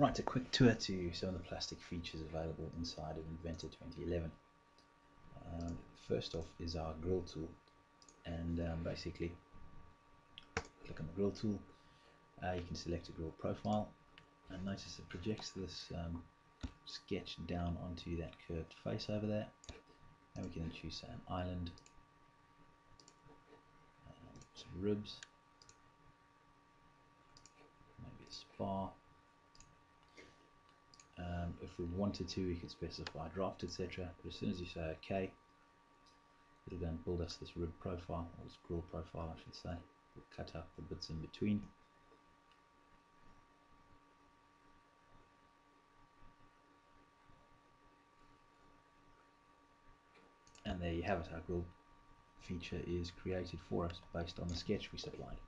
Right, a quick tour to some of the plastic features available inside of Inventor 2011. Um, first off is our grill tool. And um, basically click on the grill tool. Uh, you can select a grill profile. And notice it projects this um, sketch down onto that curved face over there. And we can then choose an island. Um, some ribs. Maybe a spar if we wanted to, we could specify draft, etc. But as soon as you say OK, it'll and build us this rib profile, or this grill profile, I should say. We'll cut out the bits in between. And there you have it, our grill feature is created for us based on the sketch we supplied.